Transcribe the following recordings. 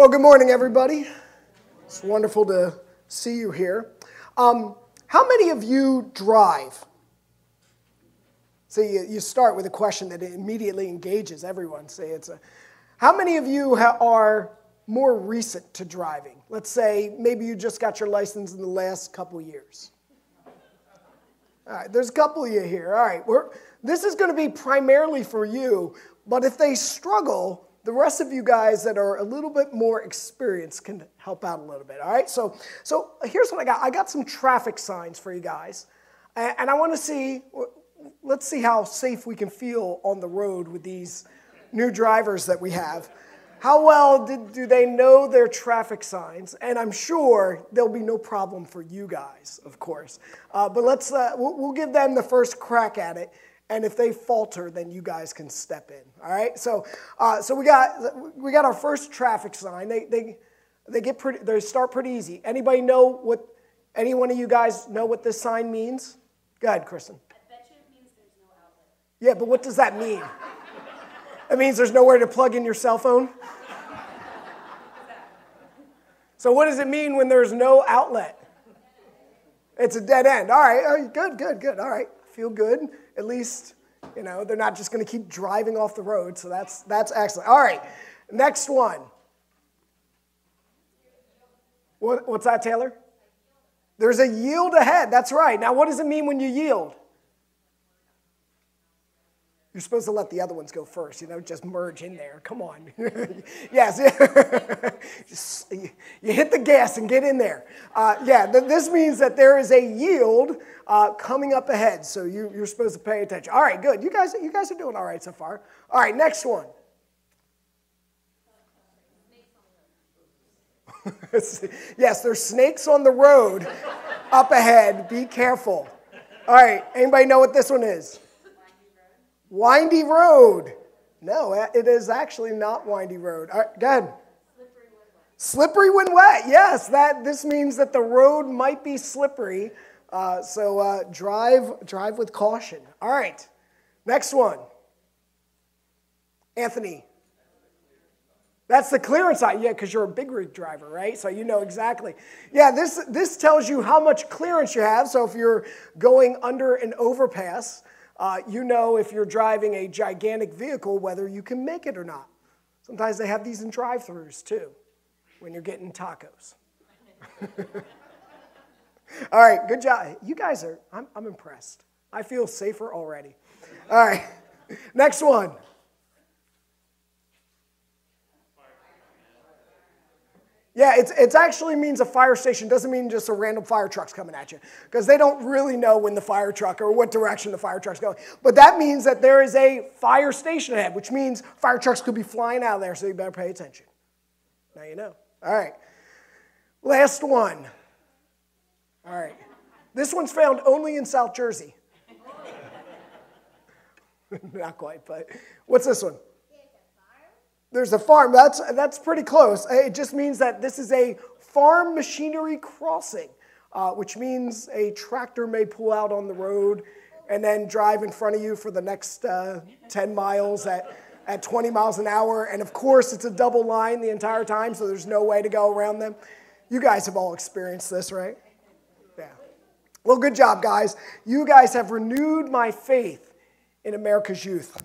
Well, good morning, everybody. It's wonderful to see you here. Um, how many of you drive? See, you, you start with a question that immediately engages everyone. Say it's a. How many of you ha- are more recent to driving? Let's say maybe you just got your license in the last couple years. All right, there's a couple of you here. All right, we're, this is going to be primarily for you, but if they struggle, the rest of you guys that are a little bit more experienced can help out a little bit. All right, so so here's what I got. I got some traffic signs for you guys, and, I want to see. Let's see how safe we can feel on the road with these new drivers that we have. How well did, do they know their traffic signs? And I'm sure there'll be no problem for you guys, of course. Uh, but let's uh, we'll, we'll give them the first crack at it. And if they falter, then you guys can step in. All right. So, uh, so we got we got our first traffic sign. They they they get pretty. They start pretty easy. Anybody know what? Any one of you guys know what this sign means? Go ahead, Kristen. I bet you it means there's no outlet. Yeah, but what does that mean? It means there's nowhere to plug in your cell phone. So, what does it mean when there's no outlet? It's a dead end. All right, all right, good, good, good. All right, feel good. At least, you know, they're not just going to keep driving off the road. So that's that's excellent. All right, next one. What, what's that, Taylor? There's a yield ahead. That's right. Now, what does it mean when you yield? You're supposed to let the other ones go first, you know, just merge in there. Come on. yes. you hit the gas and get in there. Uh, yeah, th- this means that there is a yield uh, coming up ahead, so you, you're supposed to pay attention. All right, good. You guys, you guys are doing all right so far. All right, next one. yes, there's snakes on the road up ahead. Be careful. All right, anybody know what this one is? Windy road. No, it is actually not windy road. All right, go ahead. Slippery when wet. Yes, that this means that the road might be slippery. Uh, so uh, drive drive with caution. All right, next one. Anthony. That's the clearance sign. Yeah, because you're a big rig driver, right? So you know exactly. Yeah, this this tells you how much clearance you have. So if you're going under an overpass, uh, you know if you're driving a gigantic vehicle whether you can make it or not. Sometimes they have these in drive throughs too when you're getting tacos. All right, good job. You guys are, I'm, I'm impressed. I feel safer already. All right, next one. Yeah, it's, it actually means a fire station. Doesn't mean just a random fire truck's coming at you because they don't really know when the fire truck or what direction the fire truck's going. But that means that there is a fire station ahead, which means fire trucks could be flying out of there, so you better pay attention. Now you know. All right. Last one. All right. This one's found only in South Jersey. Not quite, but what's this one? There's a farm. That's, that's pretty close. It just means that this is a farm machinery crossing, uh, which means a tractor may pull out on the road and then drive in front of you for the next uh, 10 miles at, at 20 miles an hour. And of course, it's a double line the entire time, so there's no way to go around them. You guys have all experienced this, right? Yeah. Well, good job, guys. You guys have renewed my faith in America's youth.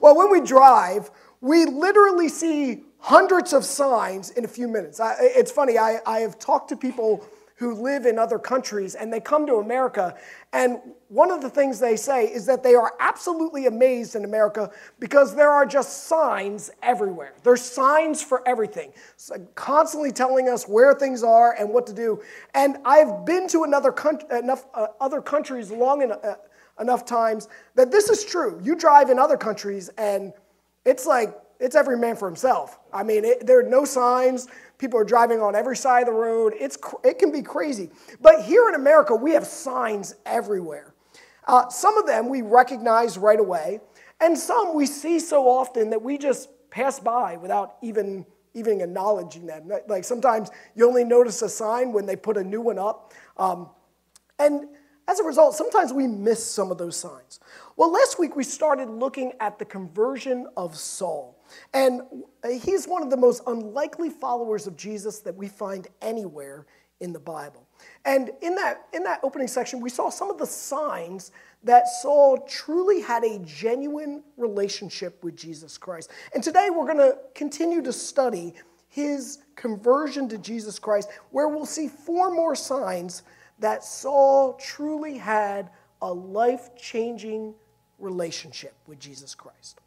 Well, when we drive, we literally see hundreds of signs in a few minutes. I, it's funny, I, I have talked to people who live in other countries and they come to America, and one of the things they say is that they are absolutely amazed in America because there are just signs everywhere. There's signs for everything, so constantly telling us where things are and what to do. And I've been to another enough uh, other countries long enough. Uh, enough times that this is true. You drive in other countries and it's like, it's every man for himself. I mean, it, there are no signs. People are driving on every side of the road. It's, it can be crazy. But here in America, we have signs everywhere. Uh, some of them we recognize right away, and some we see so often that we just pass by without even, even acknowledging them. Like sometimes you only notice a sign when they put a new one up. Um, and as a result, sometimes we miss some of those signs. Well, last week we started looking at the conversion of Saul. And uh, he's one of the most unlikely followers of Jesus that we find anywhere in the Bible. And in that, in that opening section, we saw some of the signs that Saul truly had a genuine relationship with Jesus Christ. And today we're going to continue to study his conversion to Jesus Christ, where we'll see four more signs that Saul truly had a life changing relationship with Jesus Christ.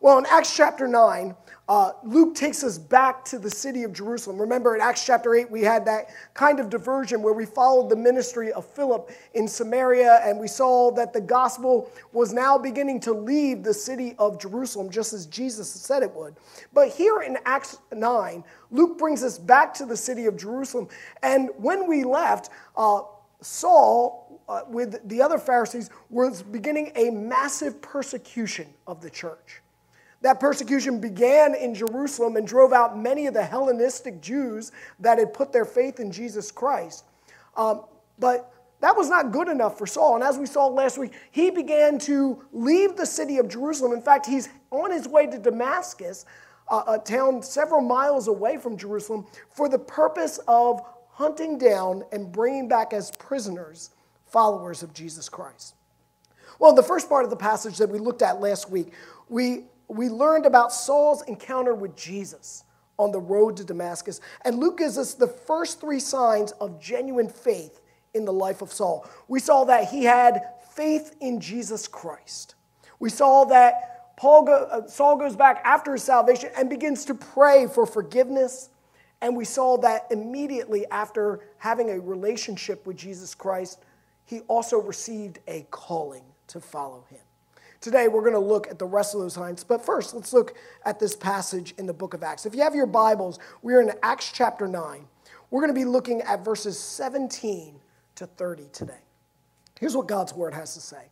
Well, in Acts chapter 9, uh, Luke takes us back to the city of Jerusalem. Remember, in Acts chapter 8, we had that kind of diversion where we followed the ministry of Philip in Samaria, and we saw that the gospel was now beginning to leave the city of Jerusalem, just as Jesus said it would. But here in Acts 9, Luke brings us back to the city of Jerusalem. And when we left, uh, Saul, uh, with the other Pharisees, was beginning a massive persecution of the church. That persecution began in Jerusalem and drove out many of the Hellenistic Jews that had put their faith in Jesus Christ. Um, but that was not good enough for Saul. And as we saw last week, he began to leave the city of Jerusalem. In fact, he's on his way to Damascus, uh, a town several miles away from Jerusalem, for the purpose of hunting down and bringing back as prisoners followers of Jesus Christ. Well, in the first part of the passage that we looked at last week, we we learned about Saul's encounter with Jesus on the road to Damascus. And Luke gives us the first three signs of genuine faith in the life of Saul. We saw that he had faith in Jesus Christ. We saw that Paul go, uh, Saul goes back after his salvation and begins to pray for forgiveness. And we saw that immediately after having a relationship with Jesus Christ, he also received a calling to follow him. Today, we're going to look at the rest of those signs. But first, let's look at this passage in the book of Acts. If you have your Bibles, we're in Acts chapter 9. We're going to be looking at verses 17 to 30 today. Here's what God's word has to say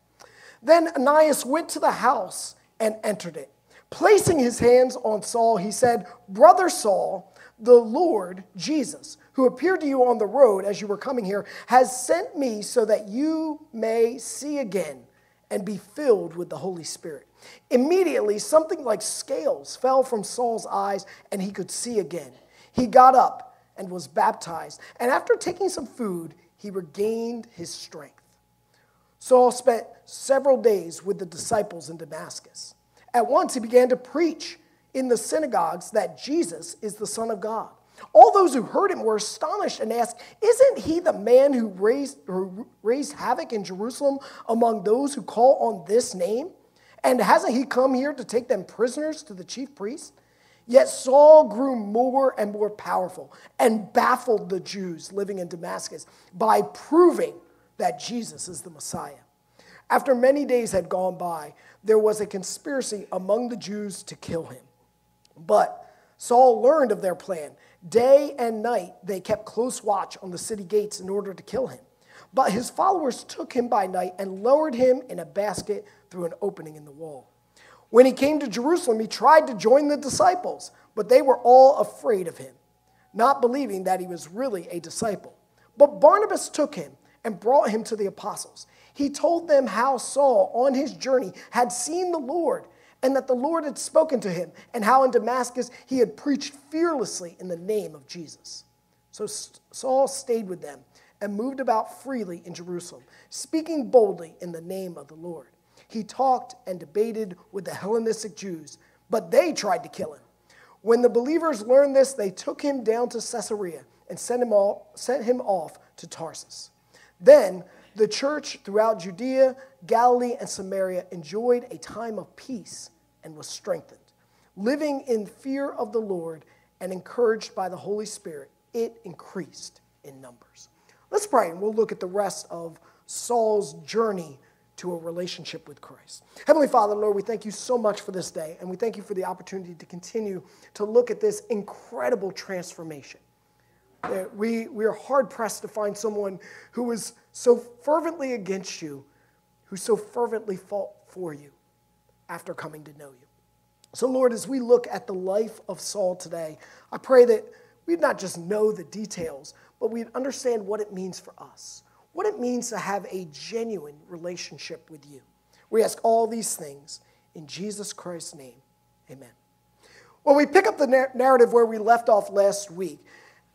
Then Ananias went to the house and entered it. Placing his hands on Saul, he said, Brother Saul, the Lord Jesus, who appeared to you on the road as you were coming here, has sent me so that you may see again and be filled with the Holy Spirit. Immediately, something like scales fell from Saul's eyes, and he could see again. He got up and was baptized, and after taking some food, he regained his strength. Saul spent several days with the disciples in Damascus. At once, he began to preach in the synagogues that Jesus is the Son of God. All those who heard him were astonished and asked, Isn't he the man who raised, who raised havoc in Jerusalem among those who call on this name? And hasn't he come here to take them prisoners to the chief priest? Yet Saul grew more and more powerful and baffled the Jews living in Damascus by proving that Jesus is the Messiah. After many days had gone by, there was a conspiracy among the Jews to kill him. But Saul learned of their plan Day and night, they kept close watch on the city gates in order to kill him. But his followers took him by night and lowered him in a basket through an opening in the wall. When he came to Jerusalem, he tried to join the disciples, but they were all afraid of him, not believing that he was really a disciple. But Barnabas took him and brought him to the apostles. He told them how Saul, on his journey, had seen the Lord and that the Lord had spoken to him, and how in Damascus he had preached fearlessly in the name of Jesus. So Saul stayed with them and moved about freely in Jerusalem, speaking boldly in the name of the Lord. He talked and debated with the Hellenistic Jews, but they tried to kill him. When the believers learned this, they took him down to Caesarea and sent him, all, sent him off to Tarsus. Then the church throughout Judea, Galilee, and Samaria enjoyed a time of peace and was strengthened. Living in fear of the Lord and encouraged by the Holy Spirit, it increased in numbers. Let's pray and we'll look at the rest of Saul's journey to a relationship with Christ. Heavenly Father, Lord, we thank you so much for this day, and we thank you for the opportunity to continue to look at this incredible transformation. We, we are hard pressed to find someone who was so fervently against you, who so fervently fought for you after coming to know you. So, Lord, as we look at the life of Saul today, I pray that we'd not just know the details, but we'd understand what it means for us. what it means to have a genuine relationship with you. We ask all these things in Jesus Christ's name. Amen. Well, we pick up the narrative where we left off last week.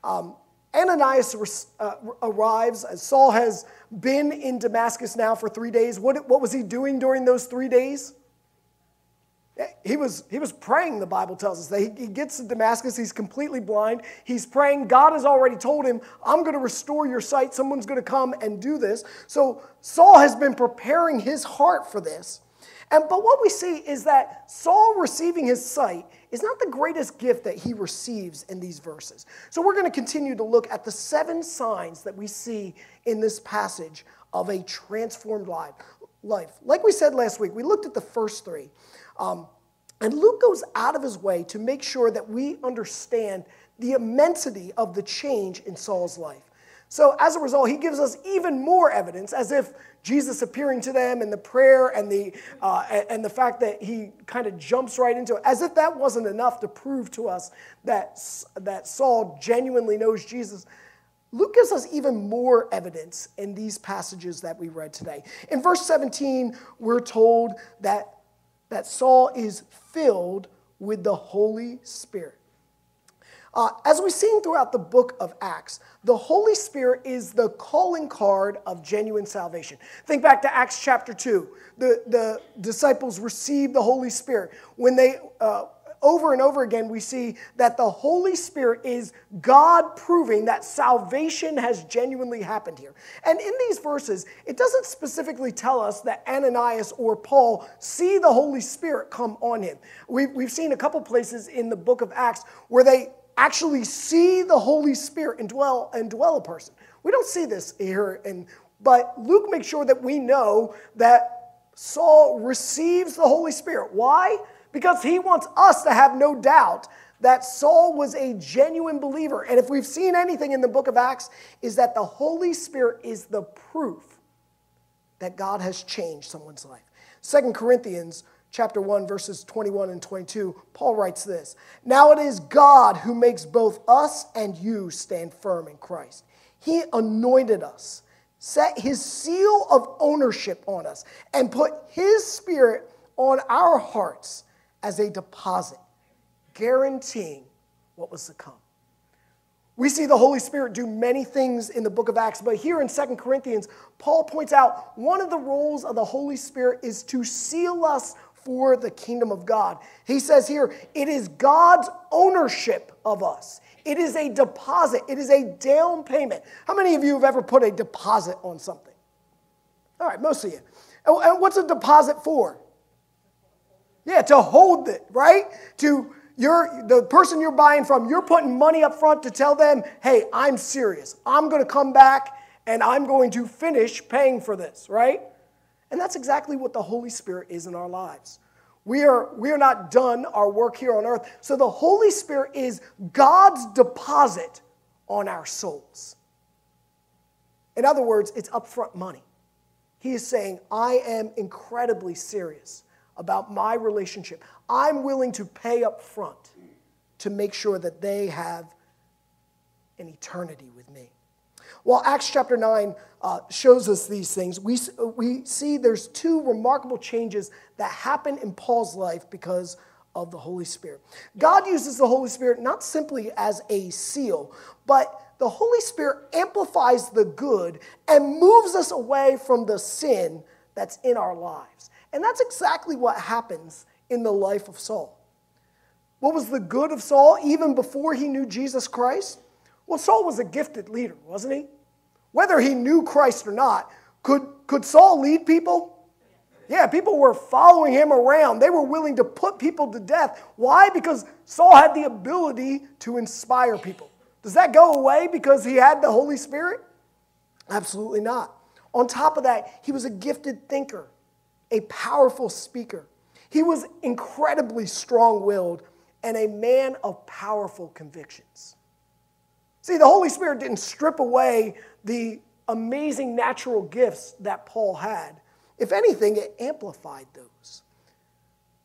Um, Ananias uh, arrives. Saul has been in Damascus now for three days. What, what was he doing during those three days? He was, he was praying, the Bible tells us. That he, he gets to Damascus, he's completely blind. He's praying. God has already told him, I'm going to restore your sight. Someone's going to come and do this. So Saul has been preparing his heart for this. And, but what we see is that Saul receiving his sight is not the greatest gift that he receives in these verses. So we're going to continue to look at the seven signs that we see in this passage of a transformed life. Life. Like we said last week, we looked at the first three. Um, and Luke goes out of his way to make sure that we understand the immensity of the change in Saul's life. So, as a result, he gives us even more evidence, as if Jesus appearing to them and the prayer and the, uh, and the fact that he kind of jumps right into it, as if that wasn't enough to prove to us that, that Saul genuinely knows Jesus. Luke gives us even more evidence in these passages that we read today. In verse 17, we're told that, that Saul is filled with the Holy Spirit. Uh, as we've seen throughout the book of Acts, the Holy Spirit is the calling card of genuine salvation. Think back to Acts chapter 2. The, the disciples received the Holy Spirit. When they, uh, over and over again, we see that the Holy Spirit is God proving that salvation has genuinely happened here. And in these verses, it doesn't specifically tell us that Ananias or Paul see the Holy Spirit come on him. We've, we've seen a couple places in the book of Acts where they actually see the Holy Spirit and dwell and dwell a person. We don't see this here, and but Luke makes sure that we know that Saul receives the Holy Spirit. Why? Because he wants us to have no doubt that Saul was a genuine believer. And if we've seen anything in the book of Acts, is that the Holy Spirit is the proof that God has changed someone's life. Second Corinthians chapter 1, verses 21 and 22, Paul writes this Now it is God who makes both us and you stand firm in Christ. He anointed us, set his seal of ownership on us, and put his spirit on our hearts as a deposit, guaranteeing what was to come. We see the Holy Spirit do many things in the book of Acts, but here in Second Corinthians, Paul points out one of the roles of the Holy Spirit is to seal us for the kingdom of God. He says here, it is God's ownership of us. It is a deposit, it is a down payment. How many of you have ever put a deposit on something? All right, most of you. And what's a deposit for? Yeah, to hold it, right? To you're the person you're buying from, you're putting money up front to tell them, hey, I'm serious. I'm going to come back and I'm going to finish paying for this, right? And that's exactly what the Holy Spirit is in our lives. We are, we are not done our work here on earth. So the Holy Spirit is God's deposit on our souls. In other words, it's upfront money. He is saying, I am incredibly serious about my relationship. I'm willing to pay up front to make sure that they have an eternity with me. Well, Acts chapter 9 uh, shows us these things. We, we see there's two remarkable changes that happen in Paul's life because of the Holy Spirit. God uses the Holy Spirit not simply as a seal, but the Holy Spirit amplifies the good and moves us away from the sin that's in our lives. And that's exactly what happens in the life of Saul. What was the good of Saul even before he knew Jesus Christ? Well, Saul was a gifted leader, wasn't he? Whether he knew Christ or not, could, could Saul lead people? Yeah, people were following him around. They were willing to put people to death. Why? Because Saul had the ability to inspire people. Does that go away because he had the Holy Spirit? Absolutely not. On top of that, he was a gifted thinker, a powerful speaker. He was incredibly strong willed and a man of powerful convictions. See, the Holy Spirit didn't strip away the amazing natural gifts that Paul had. If anything, it amplified those.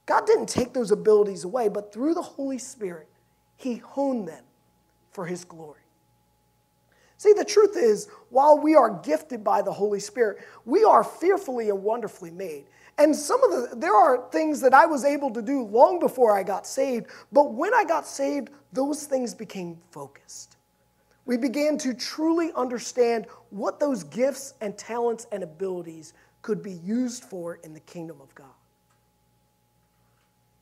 God didn't take those abilities away, but through the Holy Spirit, He honed them for His glory. See, the truth is, while we are gifted by the Holy Spirit, we are fearfully and wonderfully made. And some of the, there are things that I was able to do long before I got saved, but when I got saved, those things became focused. We began to truly understand what those gifts and talents and abilities could be used for in the kingdom of God.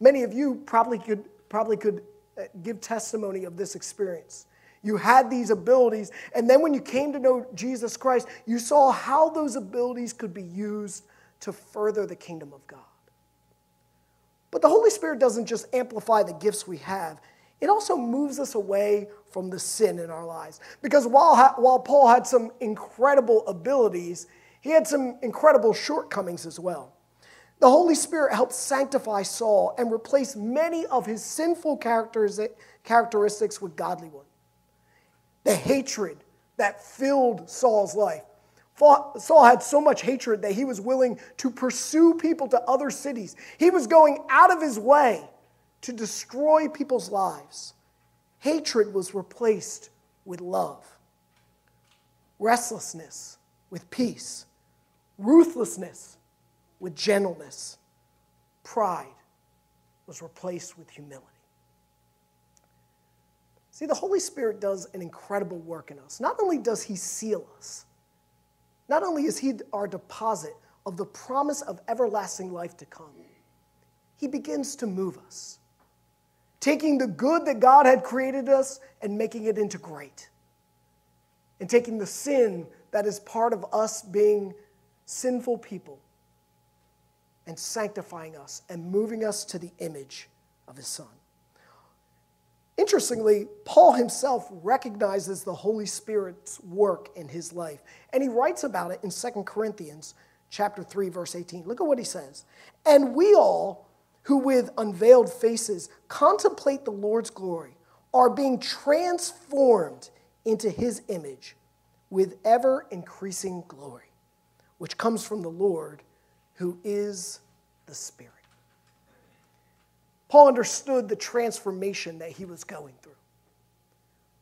Many of you probably could, probably could uh, give testimony of this experience. You had these abilities, and then when you came to know Jesus Christ, you saw how those abilities could be used to further the kingdom of God. But the Holy Spirit doesn't just amplify the gifts we have, it also moves us away from the sin in our lives. Because while, while Paul had some incredible abilities, he had some incredible shortcomings as well. The Holy Spirit helped sanctify Saul and replace many of his sinful characteristics with godly ones. The hatred that filled Saul's life Saul had so much hatred that he was willing to pursue people to other cities. He was going out of his way to destroy people's lives. Hatred was replaced with love, restlessness with peace, ruthlessness with gentleness, pride was replaced with humility. See, the Holy Spirit does an incredible work in us. Not only does He seal us, not only is He our deposit of the promise of everlasting life to come, He begins to move us, taking the good that God had created us and making it into great, and taking the sin that is part of us being sinful people and sanctifying us and moving us to the image of His Son. Interestingly, Paul himself recognizes the Holy Spirit's work in his life, and he writes about it in 2 Corinthians chapter 3 verse 18. Look at what he says. And we all who with unveiled faces contemplate the Lord's glory are being transformed into his image with ever increasing glory, which comes from the Lord who is the Spirit. Paul understood the transformation that he was going through.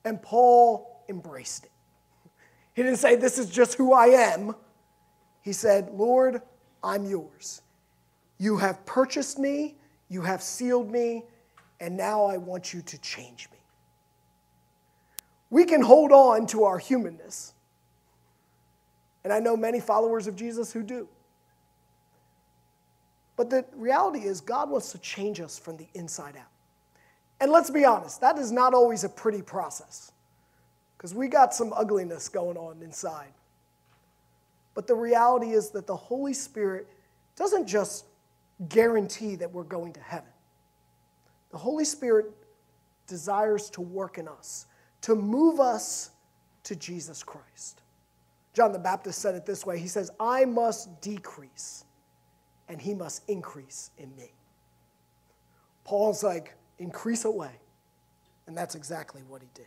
And Paul embraced it. He didn't say, This is just who I am. He said, Lord, I'm yours. You have purchased me, you have sealed me, and now I want you to change me. We can hold on to our humanness. And I know many followers of Jesus who do. But the reality is, God wants to change us from the inside out. And let's be honest, that is not always a pretty process because we got some ugliness going on inside. But the reality is that the Holy Spirit doesn't just guarantee that we're going to heaven, the Holy Spirit desires to work in us, to move us to Jesus Christ. John the Baptist said it this way He says, I must decrease and he must increase in me. Paul's like, increase away. And that's exactly what he did.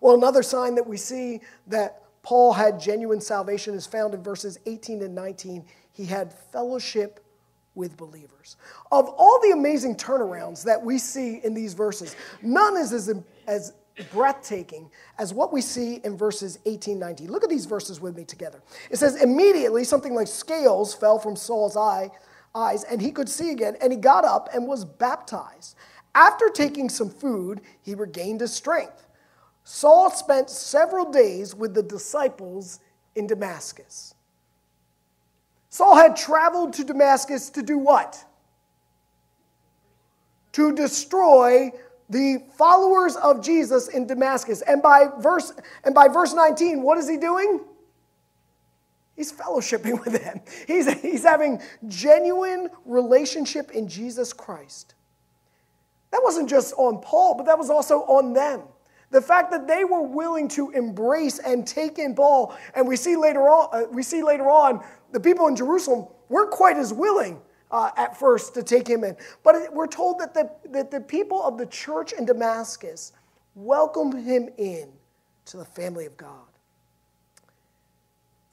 Well, another sign that we see that Paul had genuine salvation is found in verses 18 and 19. He had fellowship with believers. Of all the amazing turnarounds that we see in these verses, none is as, as breathtaking as what we see in verses 18 19. Look at these verses with me together. It says, Immediately something like scales fell from Saul's eye, eyes, and he could see again, and he got up and was baptized. After taking some food, he regained his strength. Saul spent several days with the disciples in Damascus. Saul had traveled to Damascus to do what? To destroy the followers of Jesus in Damascus. And by verse and by verse 19, what is he doing? He's fellowshipping with them. He's, he's having genuine relationship in Jesus Christ. That wasn't just on Paul, but that was also on them. The fact that they were willing to embrace and take in Paul, and we see later on, uh, we see later on, the people in Jerusalem weren't quite as willing uh, at first to take him in. But we're told that the, that the people of the church in Damascus welcomed him in to the family of God.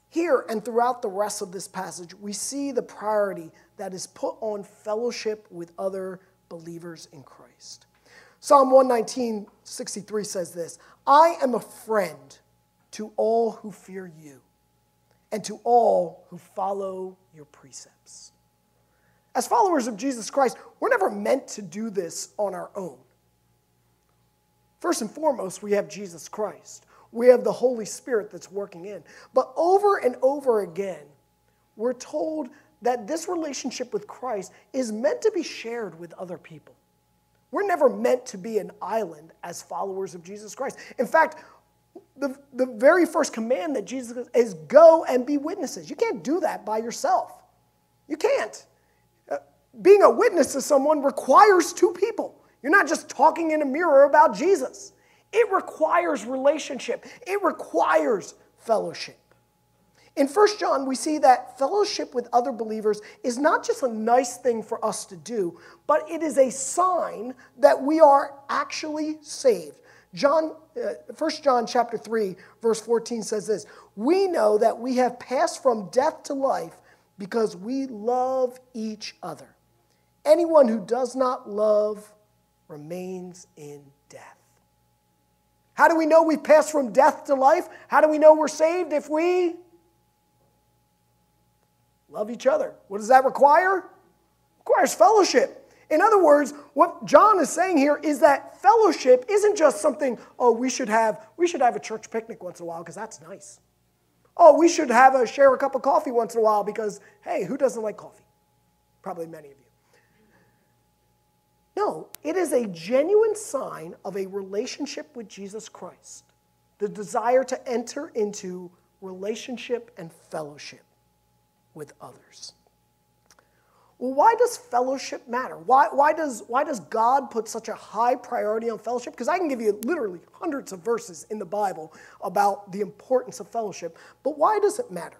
Here and throughout the rest of this passage, we see the priority that is put on fellowship with other believers in Christ. Psalm 119, 63 says this I am a friend to all who fear you and to all who follow your precepts. As followers of Jesus Christ, we're never meant to do this on our own. First and foremost, we have Jesus Christ. We have the Holy Spirit that's working in. But over and over again, we're told that this relationship with Christ is meant to be shared with other people. We're never meant to be an island as followers of Jesus Christ. In fact, the, the very first command that Jesus is go and be witnesses. You can't do that by yourself. You can't. Being a witness to someone requires two people. You're not just talking in a mirror about Jesus. It requires relationship, it requires fellowship. In 1 John, we see that fellowship with other believers is not just a nice thing for us to do, but it is a sign that we are actually saved. John, uh, 1 John chapter 3, verse 14 says this We know that we have passed from death to life because we love each other. Anyone who does not love remains in death. How do we know we've passed from death to life? How do we know we're saved if we love each other? What does that require? Requires fellowship. In other words, what John is saying here is that fellowship isn't just something, oh, we should have, we should have a church picnic once in a while because that's nice. Oh, we should have a share a cup of coffee once in a while because, hey, who doesn't like coffee? Probably many of you. No, it is a genuine sign of a relationship with Jesus Christ, the desire to enter into relationship and fellowship with others. Well, why does fellowship matter? Why, why, does, why does God put such a high priority on fellowship? Because I can give you literally hundreds of verses in the Bible about the importance of fellowship, but why does it matter?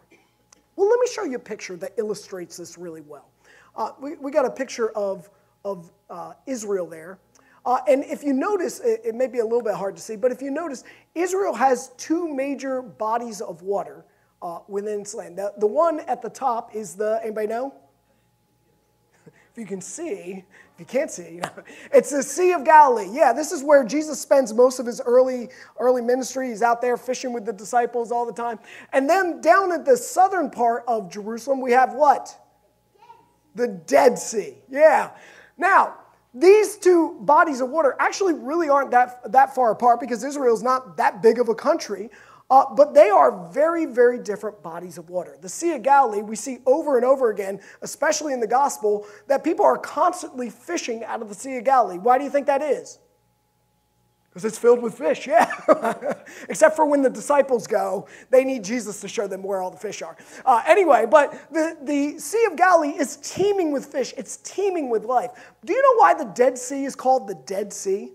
Well, let me show you a picture that illustrates this really well. Uh, we, we got a picture of, of uh, Israel there. Uh, and if you notice, it, it may be a little bit hard to see, but if you notice, Israel has two major bodies of water uh, within its land. The, the one at the top is the, anybody know? if you can see, if you can't see, you know, it's the Sea of Galilee. Yeah, this is where Jesus spends most of his early, early ministry. He's out there fishing with the disciples all the time. And then down at the southern part of Jerusalem, we have what? The Dead Sea. Yeah. Now, these two bodies of water actually really aren't that, that far apart because Israel is not that big of a country. Uh, but they are very, very different bodies of water. The Sea of Galilee, we see over and over again, especially in the gospel, that people are constantly fishing out of the Sea of Galilee. Why do you think that is? Because it's filled with fish, yeah. Except for when the disciples go, they need Jesus to show them where all the fish are. Uh, anyway, but the, the Sea of Galilee is teeming with fish, it's teeming with life. Do you know why the Dead Sea is called the Dead Sea?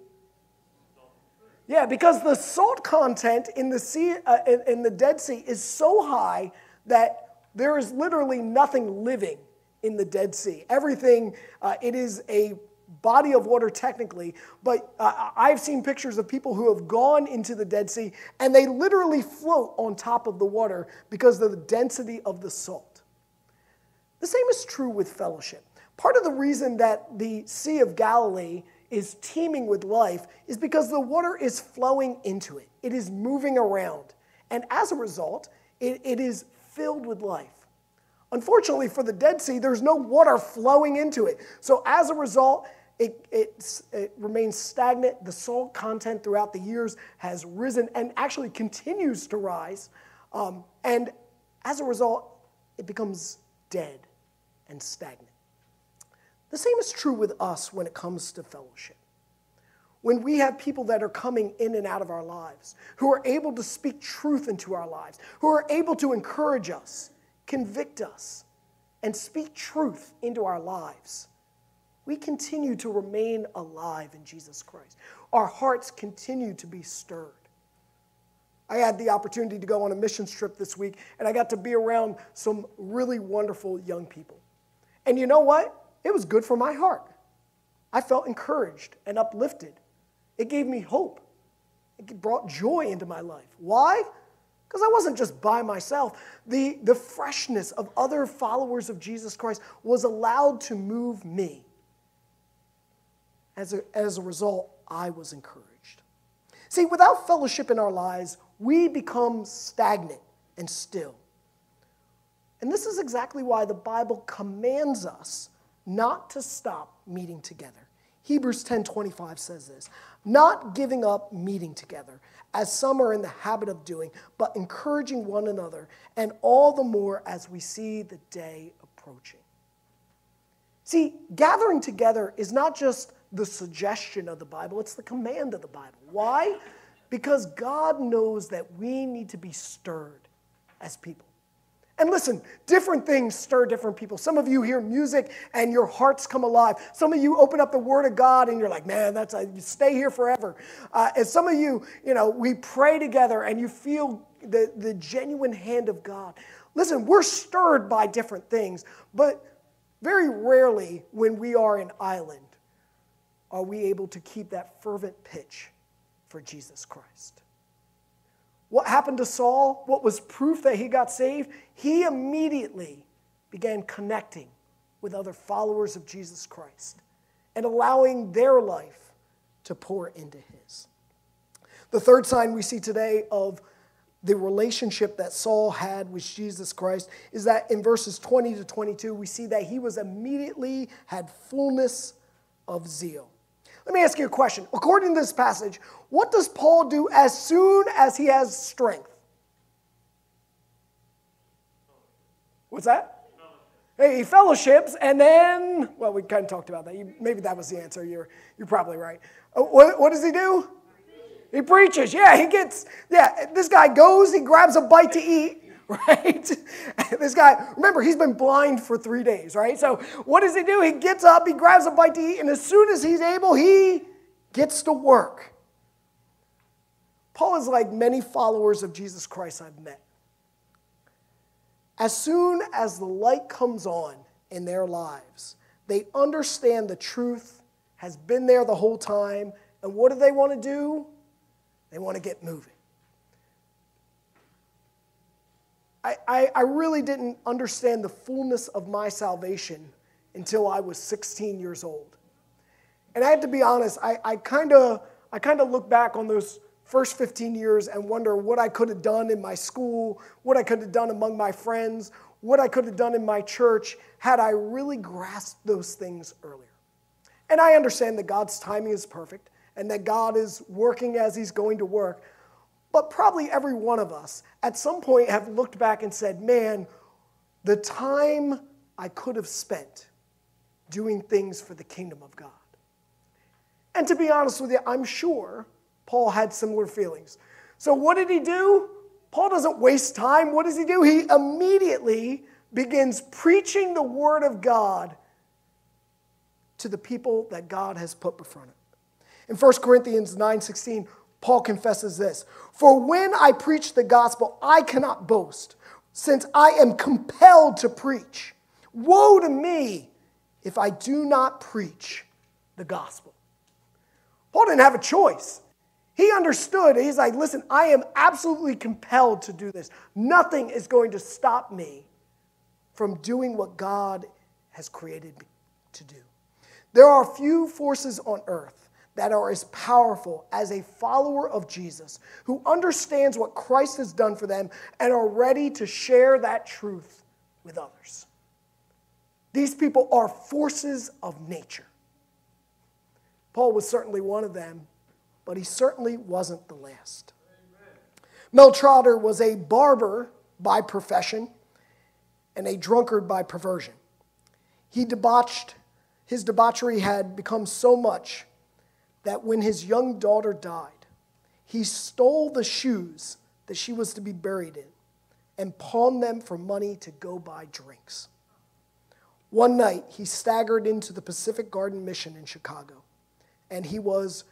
Yeah, because the salt content in the sea uh, in, in, the Dead Sea is so high that there is literally nothing living in the Dead Sea. Everything uh, it is a body of water technically, but uh, I've seen pictures of people who have gone into the Dead Sea and they literally float on top of the water because of the density of the salt. The same is true with fellowship. Part of the reason that the Sea of Galilee is teeming with life is because the water is flowing into it, it is moving around. And as a result, it, it is filled with life. Unfortunately, for the Dead Sea, there's no water flowing into it. So as a result, it, it, it, remains stagnant. The salt content throughout the years has risen and actually continues to rise. Um, and as a result, it becomes dead and stagnant. The same is true with us when it comes to fellowship. When we have people that are coming in and out of our lives, who are able to speak truth into our lives, who are able to encourage us, convict us, and speak truth into our lives, we continue to remain alive in Jesus Christ. Our hearts continue to be stirred. I had the opportunity to go on a missions trip this week, and I got to be around some really wonderful young people. And you know what? It was good for my heart. I felt encouraged and uplifted. It gave me hope. It brought joy into my life. Why? Because I wasn't just by myself. The, the freshness of other followers of Jesus Christ was allowed to move me. As a, as a result, I was encouraged. See, without fellowship in our lives, we become stagnant and still. And this is exactly why the Bible commands us not to stop meeting together. Hebrews 10:25 says this, not giving up meeting together, as some are in the habit of doing, but encouraging one another, and all the more as we see the day approaching. See, gathering together is not just the suggestion of the Bible, it's the command of the Bible. Why? Because God knows that we need to be stirred as people. And listen, different things stir different people. Some of you hear music and your hearts come alive. Some of you open up the Word of God and you're like, man, that's a, stay here forever. Uh, and some of you, you know, we pray together and you feel the, the genuine hand of God. Listen, we're stirred by different things, but very rarely when we are an island are we able to keep that fervent pitch for Jesus Christ. What happened to Saul? What was proof that he got saved? He immediately began connecting with other followers of Jesus Christ and allowing their life to pour into his. The third sign we see today of the relationship that Saul had with Jesus Christ is that in verses 20 to 22, we see that he was immediately had fullness of zeal. Let me ask you a question. According to this passage, what does Paul do as soon as he has strength? What's that? Hey, he fellowships, and then, well, we kind of talked about that. You, maybe that was the answer. You're, you're probably right. Uh, what, what does he do? He preaches. Yeah, he gets, yeah, this guy goes, he grabs a bite to eat, right? this guy, remember, he's been blind for three days, right? So what does he do? He gets up, he grabs a bite to eat, and as soon as he's able, he gets to work. Paul is like many followers of Jesus Christ I've met. As soon as the light comes on in their lives, they understand the truth has been there the whole time, and what do they want to do? They want to get moving. I, I, I, really didn't understand the fullness of my salvation until I was 16 years old. And I have to be honest, I, I kind of I kinda look back on those first 15 years and wonder what I could have done in my school, what I could have done among my friends, what I could have done in my church had I really grasped those things earlier. And I understand that God's timing is perfect and that God is working as He's going to work. But probably every one of us at some point have looked back and said, man, the time I could have spent doing things for the kingdom of God. And to be honest with you, I'm sure Paul had similar feelings. So, what did he do? Paul doesn't waste time. What does he do? He immediately begins preaching the word of God to the people that God has put before him. In 1 Corinthians 9:16, Paul confesses this, "For when I preach the gospel, I cannot boast, since I am compelled to preach. Woe to me if I do not preach the gospel." Paul didn't have a choice. He understood. He's like, listen, I am absolutely compelled to do this. Nothing is going to stop me from doing what God has created me to do. There are few forces on earth that are as powerful as a follower of Jesus who understands what Christ has done for them and are ready to share that truth with others. These people are forces of nature. Paul was certainly one of them, but he certainly wasn't the last. Mel Trotter was a barber by profession and a drunkard by perversion. He debauched, his debauchery had become so much that when his young daughter died, he stole the shoes that she was to be buried in and pawned them for money to go buy drinks. One night, he staggered into the Pacific Garden Mission in Chicago, and he was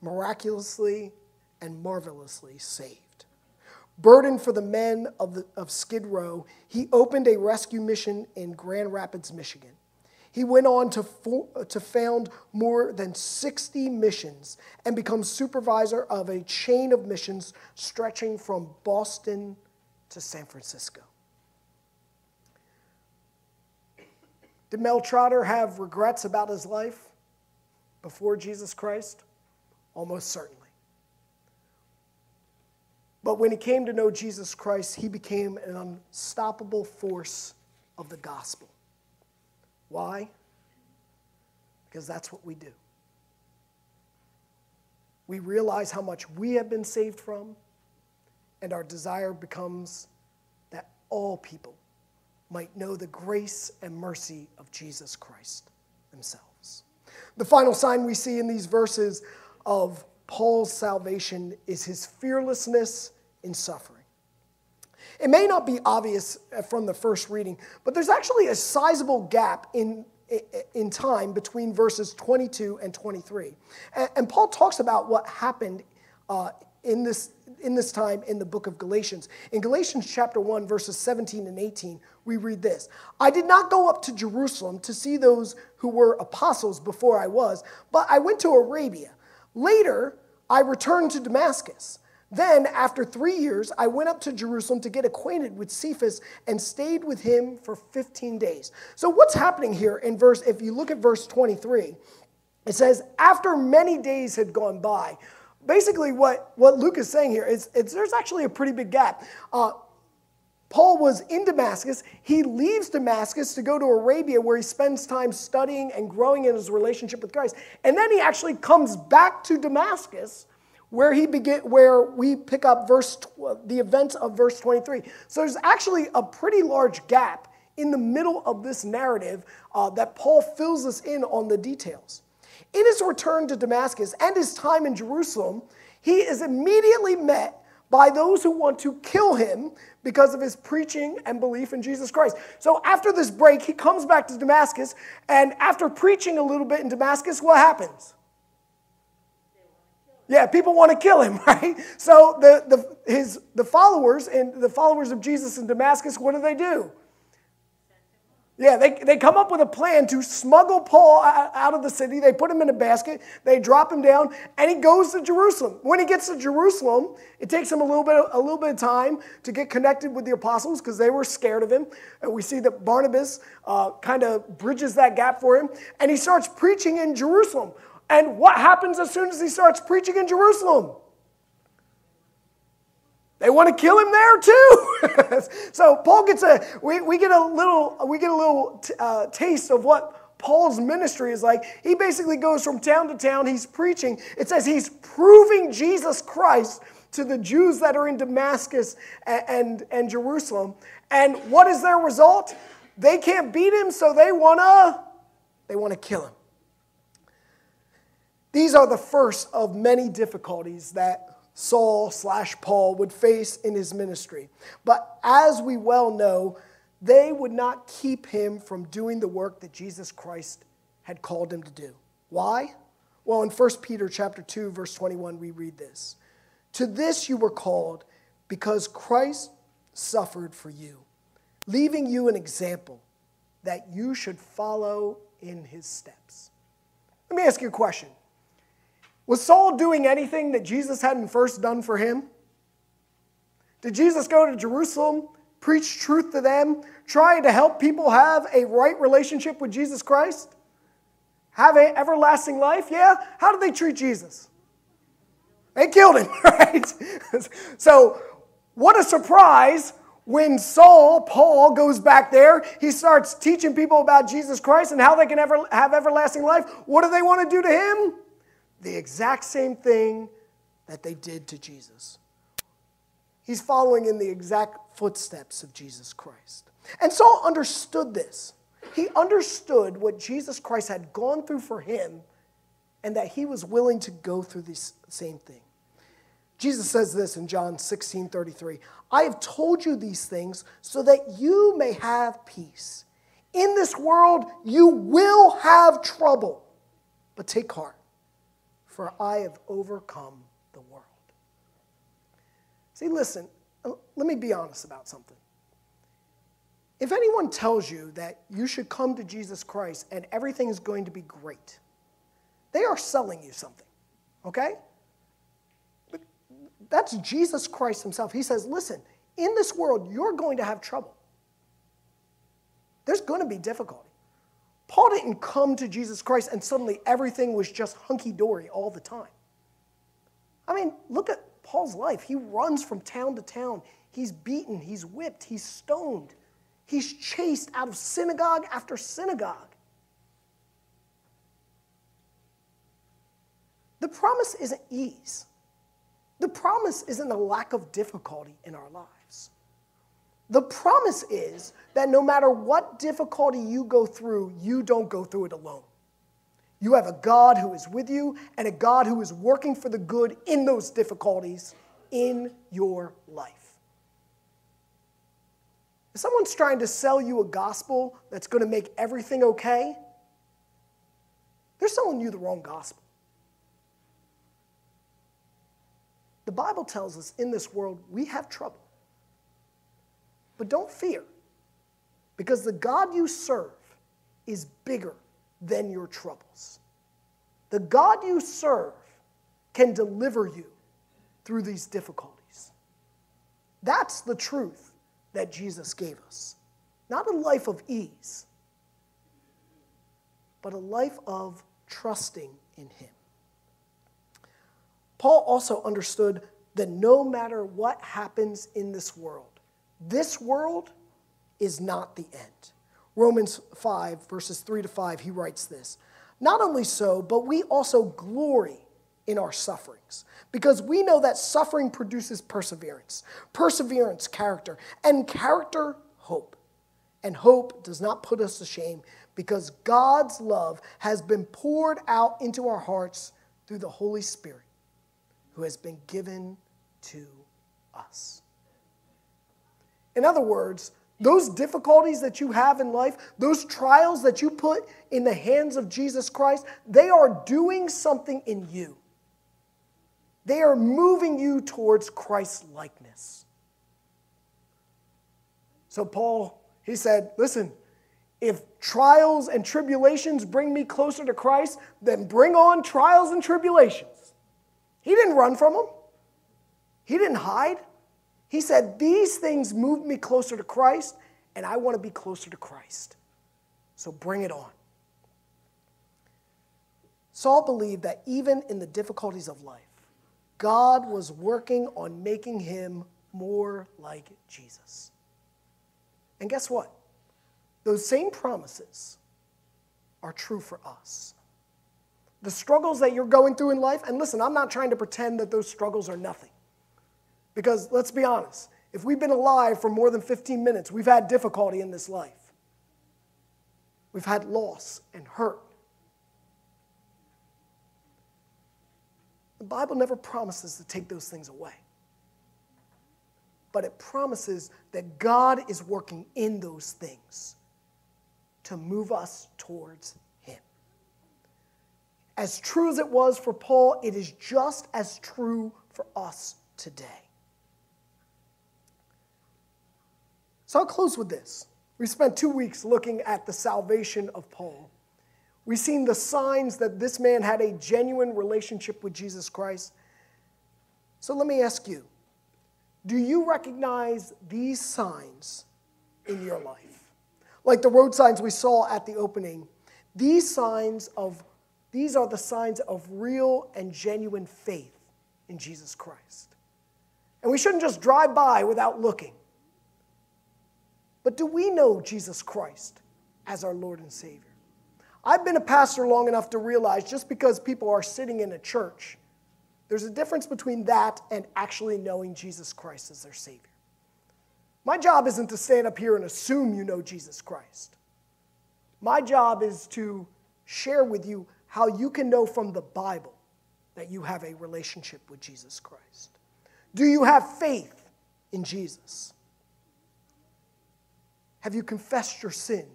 miraculously and marvelously saved. Burdened for the men of, the, of Skid Row, he opened a rescue mission in Grand Rapids, Michigan. He went on to, to found more than 60 missions and become supervisor of a chain of missions stretching from Boston to San Francisco. Did Mel Trotter have regrets about his life before Jesus Christ? Almost certainly. But when he came to know Jesus Christ, he became an unstoppable force of the gospel. Why? Because that's what we do. We realize how much we have been saved from, and our desire becomes that all people might know the grace and mercy of Jesus Christ themselves. The final sign we see in these verses of Paul's salvation is his fearlessness in suffering. It may not be obvious from the first reading, but there's actually a sizable gap in, in time between verses 22 and 23. And, and Paul talks about what happened uh, in, this, in this time in the book of Galatians. In Galatians chapter 1, verses 17 and 18, we read this I did not go up to Jerusalem to see those who were apostles before I was, but I went to Arabia. Later, I returned to Damascus. Then, after three years, I went up to Jerusalem to get acquainted with Cephas and stayed with him for 15 days. So, what's happening here in verse, if you look at verse 23, it says, After many days had gone by, basically what, what Luke is saying here is there's actually a pretty big gap. Uh, Paul was in Damascus. He leaves Damascus to go to Arabia, where he spends time studying and growing in his relationship with Christ. And then he actually comes back to Damascus where he begin, where we pick up verse the events of verse 23. So there's actually a pretty large gap in the middle of this narrative uh, that Paul fills us in on the details. In his return to Damascus and his time in Jerusalem, he is immediately met by those who want to kill him because of his preaching and belief in Jesus Christ. So after this break, he comes back to Damascus, and after preaching a little bit in Damascus, what happens? Yeah, people want to kill him, right? So the, the, his, the followers and the followers of Jesus in Damascus, what do they do? Yeah, they, they come up with a plan to smuggle Paul out of the city. They put him in a basket, they drop him down, and he goes to Jerusalem. When he gets to Jerusalem, it takes him a little bit, a little bit of time to get connected with the apostles because they were scared of him. And we see that Barnabas uh, kind of bridges that gap for him, and he starts preaching in Jerusalem. And what happens as soon as he starts preaching in Jerusalem? They want to kill him there too. so Paul gets a we, we get a little we get a little t- uh, taste of what Paul's ministry is like. He basically goes from town to town. He's preaching. It says he's proving Jesus Christ to the Jews that are in Damascus and, and, and Jerusalem. And what is their result? They can't beat him, so they wanna they want to kill him. These are the first of many difficulties that Saul slash Paul would face in his ministry. But as we well know, they would not keep him from doing the work that Jesus Christ had called him to do. Why? Well, in 1 Peter chapter 2 verse 21 we read this. To this you were called because Christ suffered for you, leaving you an example that you should follow in his steps. Let me ask you a question. Was Saul doing anything that Jesus hadn't first done for him? Did Jesus go to Jerusalem, preach truth to them, try to help people have a right relationship with Jesus Christ? Have an everlasting life? Yeah. How did they treat Jesus? They killed him, right? so, what a surprise when Saul, Paul, goes back there. He starts teaching people about Jesus Christ and how they can ever have everlasting life. What do they want to do to him? The exact same thing that they did to Jesus. He's following in the exact footsteps of Jesus Christ. And Saul understood this. He understood what Jesus Christ had gone through for him and that he was willing to go through this same thing. Jesus says this in John 16 33 I have told you these things so that you may have peace. In this world, you will have trouble, but take heart for I have overcome the world. See, listen, uh, let me be honest about something. If anyone tells you that you should come to Jesus Christ and everything is going to be great, they are selling you something, okay? But that's Jesus Christ himself. He says, listen, in this world, you're going to have trouble. There's going to be difficulty. Paul didn't come to Jesus Christ and suddenly everything was just hunky dory all the time. I mean, look at Paul's life. He runs from town to town. He's beaten, he's whipped, he's stoned, he's chased out of synagogue after synagogue. The promise isn't ease. The promise isn't a lack of difficulty in our lives. The promise is that no matter what difficulty you go through, you don't go through it alone. You have a God who is with you and a God who is working for the good in those difficulties in your life. If someone's trying to sell you a gospel that's going to make everything okay, they're selling you the wrong gospel. The Bible tells us in this world we have trouble. But don't fear, because the God you serve is bigger than your troubles. The God you serve can deliver you through these difficulties. That's the truth that Jesus gave us. Not a life of ease, but a life of trusting in Him. Paul also understood that no matter what happens in this world, this world is not the end. Romans 5, verses 3 to 5, he writes this Not only so, but we also glory in our sufferings, because we know that suffering produces perseverance, perseverance, character, and character, hope. And hope does not put us to shame, because God's love has been poured out into our hearts through the Holy Spirit who has been given to us. In other words, those difficulties that you have in life, those trials that you put in the hands of Jesus Christ, they are doing something in you. They are moving you towards Christ's likeness. So, Paul, he said, listen, if trials and tribulations bring me closer to Christ, then bring on trials and tribulations. He didn't run from them, he didn't hide. He said, These things move me closer to Christ, and I want to be closer to Christ. So bring it on. Saul believed that even in the difficulties of life, God was working on making him more like Jesus. And guess what? Those same promises are true for us the struggles that you're going through in life, and listen, I'm not trying to pretend that those struggles are nothing. Because let's be honest, if we've been alive for more than 15 minutes, we've had difficulty in this life. We've had loss and hurt. The Bible never promises to take those things away. But it promises that God is working in those things to move us towards Him. as true as it was for Paul, it is just as true for us today. So I'll close with this. We spent two weeks looking at the salvation of Paul. We've seen the signs that this man had a genuine relationship with Jesus Christ. So let me ask you do you recognize these signs in your life? Like the road signs we saw at the opening, these signs of these are the signs of real and genuine faith in Jesus Christ. And we shouldn't just drive by without looking. But do we know Jesus Christ as our Lord and Savior? I've been a pastor long enough to realize just because people are sitting in a church, there's a difference between that and actually knowing Jesus Christ as their Savior. My job isn't to stand up here and assume you know Jesus Christ. My job is to share with you how you can know from the Bible that you have a relationship with Jesus Christ. Do you have faith in Jesus? Have you confessed your sin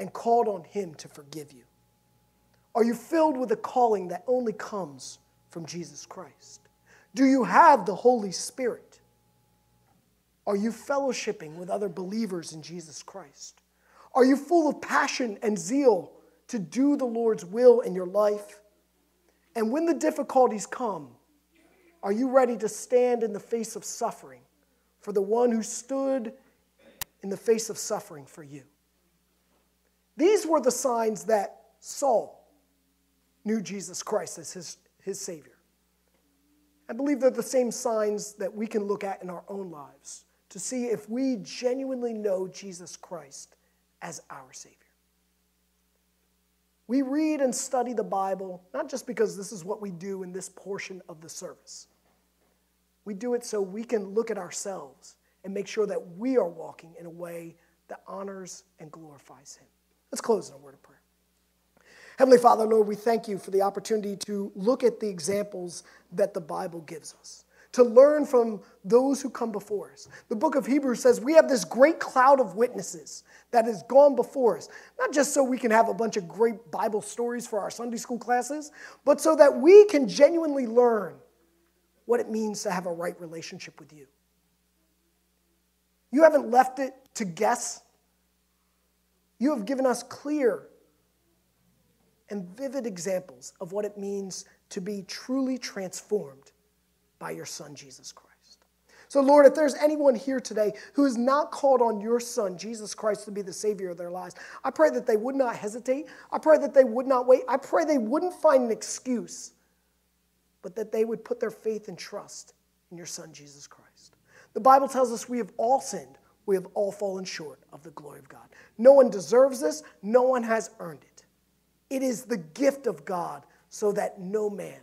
and called on Him to forgive you? Are you filled with a calling that only comes from Jesus Christ? Do you have the Holy Spirit? Are you fellowshipping with other believers in Jesus Christ? Are you full of passion and zeal to do the Lord's will in your life? And when the difficulties come, are you ready to stand in the face of suffering for the one who stood in the face of suffering for you? These were the signs that Saul knew Jesus Christ as his, his Savior. I believe they're the same signs that we can look at in our own lives to see if we genuinely know Jesus Christ as our Savior. We read and study the Bible not just because this is what we do in this portion of the service. We do it so we can look at ourselves and make sure that we are walking in a way that honors and glorifies Him. Let's close in a word of prayer. Heavenly Father, Lord, we thank you for the opportunity to look at the examples that the Bible gives us, to learn from those who come before us. The book of Hebrews says we have this great cloud of witnesses that has gone before us, not just so we can have a bunch of great Bible stories for our Sunday school classes, but so that we can genuinely learn what it means to have a right relationship with you. You haven't left it to guess. You have given us clear and vivid examples of what it means to be truly transformed by your Son, Jesus Christ. So, Lord, if there's anyone here today who has not called on your Son, Jesus Christ, to be the Savior of their lives, I pray that they would not hesitate. I pray that they would not wait. I pray they wouldn't find an excuse, but that they would put their faith and trust in your Son, Jesus Christ. The Bible tells us we have all sinned, we have all fallen short of the glory of God. No one deserves this, no one has earned it. It is the gift of God so that no man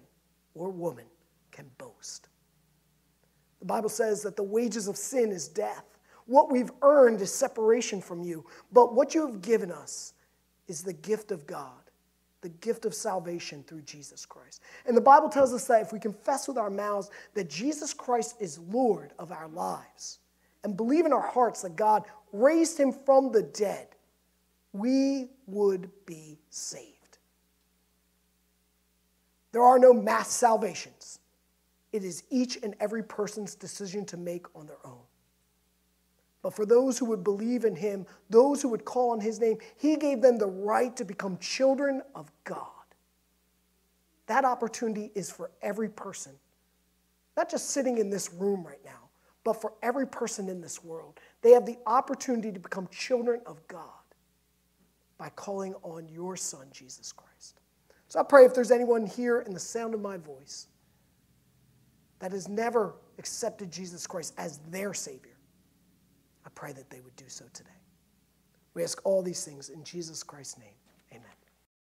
or woman can boast. The Bible says that the wages of sin is death. What we've earned is separation from you, but what you have given us is the gift of God, the gift of salvation through Jesus Christ. And the Bible tells us that if we confess with our mouths that Jesus Christ is Lord of our lives and believe in our hearts that God raised him from the dead, we would be saved. There are no mass salvations. It is each and every person's decision to make on their own. But for those who would believe in him, those who would call on his name, he gave them the right to become children of God. That opportunity is for every person, not just sitting in this room right now, but for every person in this world. They have the opportunity to become children of God by calling on your Son, Jesus Christ. So I pray if there's anyone here in the sound of my voice that has never accepted Jesus Christ as their Savior, I pray that they would do so today. We ask all these things in Jesus Christ's name.